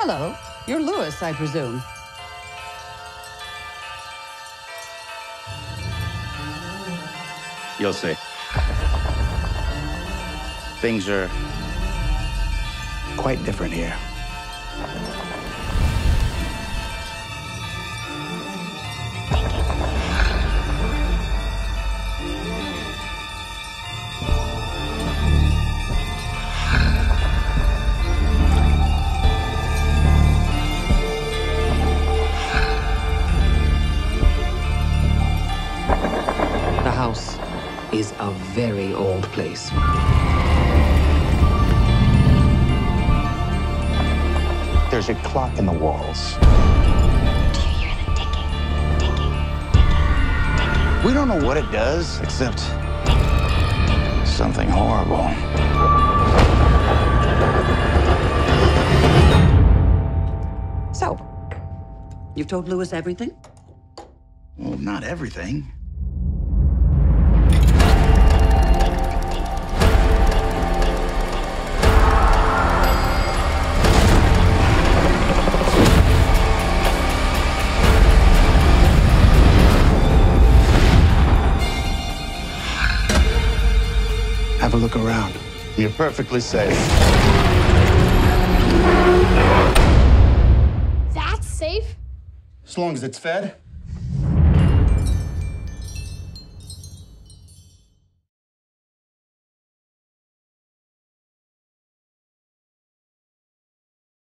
Hello. You're Lewis, I presume. You'll see. Things are quite different here. Is a very old place. There's a clock in the walls. Do you hear the ticking, ticking, ticking, ticking? We don't know what it does, except something horrible. So, you've told Lewis everything? Well, not everything. Have a look around. You're perfectly safe. That's safe? As long as it's fed.